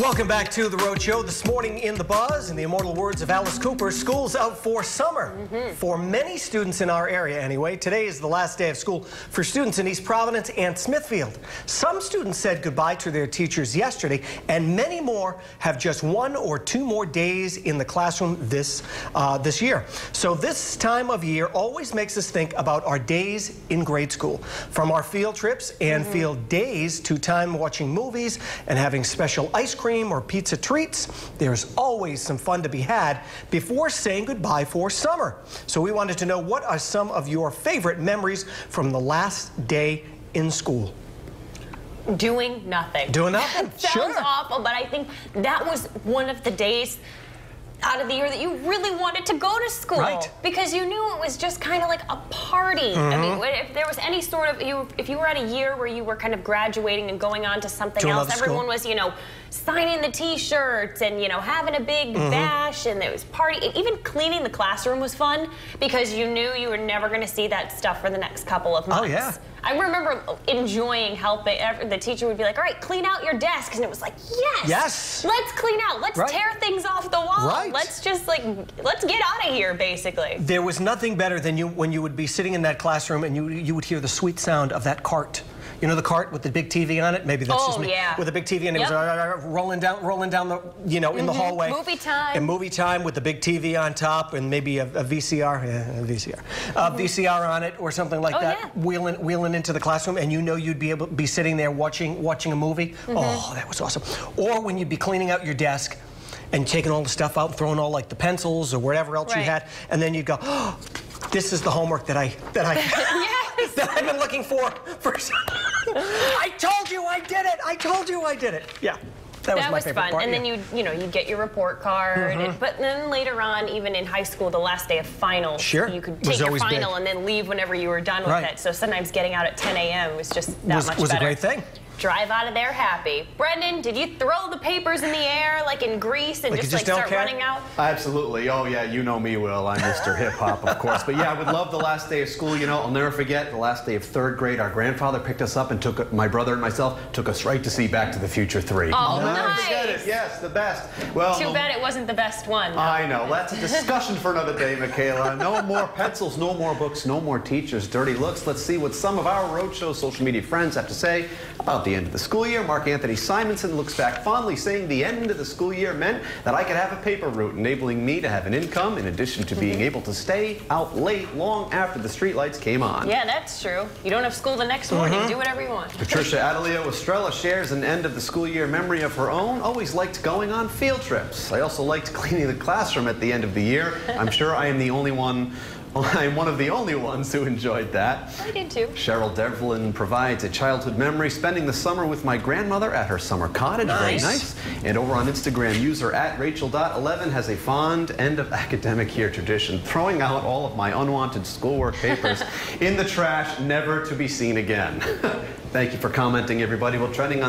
Welcome back to The Rhode Show. This morning in The Buzz, in the immortal words of Alice Cooper, school's out for summer. Mm -hmm. For many students in our area, anyway, today is the last day of school for students in East Providence and Smithfield. Some students said goodbye to their teachers yesterday, and many more have just one or two more days in the classroom this, uh, this year. So this time of year always makes us think about our days in grade school. From our field trips and mm -hmm. field days to time watching movies and having special ice cream or pizza treats. There's always some fun to be had before saying goodbye for summer. So we wanted to know what are some of your favorite memories from the last day in school? Doing nothing. Doing nothing. Sounds sure. awful, but I think that was one of the days out of the year that you really wanted to go to school. Right. Because you knew it was just kind of like a party. Mm -hmm. I mean, mm-hmm. if there was any sort of, you, if you were at a year where you were kind of graduating and going on to something to else, everyone school. was, you know, signing the t-shirts and, you know, having a big mm -hmm. bash and there was party. And even cleaning the classroom was fun because you knew you were never going to see that stuff for the next couple of months. Oh, yeah. I remember enjoying helping. The teacher would be like, all right, clean out your desk. And it was like, yes. Yes. Let's clean out. Let's right. tear things off the wall. Right. Let's just like let's get out of here, basically. There was nothing better than you when you would be sitting in that classroom and you you would hear the sweet sound of that cart. You know the cart with the big TV on it? Maybe that's oh, just me. Yeah. With a big TV and it was uh, rolling down, rolling down the, you know, in mm -hmm. the mm-hmm. hallway. Movie time. And movie time with the big TV on top and maybe a, a VCR, yeah, a VCR, mm -hmm. VCR on it or something like oh, that. Yeah. Wheeling, wheeling into the classroom and you know you'd be able be sitting there watching, watching a movie. Mm -hmm. Oh, that was awesome. Or when you'd be cleaning out your desk and taking all the stuff out and throwing all like the pencils or whatever else right. you had, and then you'd go, oh, this is the homework that I that I yes. that I've been looking for for. I told you I did it. I told you I did it. Yeah. That was, that was fun. Part, and yeah. then you, you know, you get your report card. Mm -hmm. and, but then later on, even in high school, the last day of finals, sure. you could take your final big. and then leave whenever you were done with right. it. So sometimes getting out at 10 a.m. was just that was, much was better. Was a great thing drive out of there happy. Brendan, did you throw the papers in the air like in Grease and like just, just like start care? running out? Absolutely. Oh yeah, you know me, Will. I'm Mr. Hip Hop, of course. But yeah, I would love the last day of school. You know, I'll never forget the last day of third grade. Our grandfather picked us up and took my brother and myself took us right to see Back to the Future 3. Oh, nice. Forget it. Yes, the best. Well, too bad it wasn't the best one. Though. I know. That's a discussion for another day, Michaela. No more pencils, no more books, no more teachers, dirty looks. Let's see what some of our Rhode Show social media friends have to say about the end of the school year. Mark Anthony Simonson looks back fondly, saying the end of the school year meant that I could have a paper route, enabling me to have an income in addition to being able to stay out late long after the streetlights came on. Yeah, that's true. You don't have school the next morning. Mm -hmm. Do whatever you want. Patricia Adelio Estrella shares an end of the school year memory of her own. Always liked going on field trips. I also liked cleaning the classroom at the end of the year. I'm sure I am the only one I'm one of the only ones who enjoyed that. I did too. Cheryl Devlin provides a childhood memory spending the summer with my grandmother at her summer cottage. Nice. Very nice. And over on Instagram, user at Rachel.11 has a fond end of academic year tradition, throwing out all of my unwanted schoolwork papers in the trash, never to be seen again. Thank you for commenting, everybody. Well, trending on the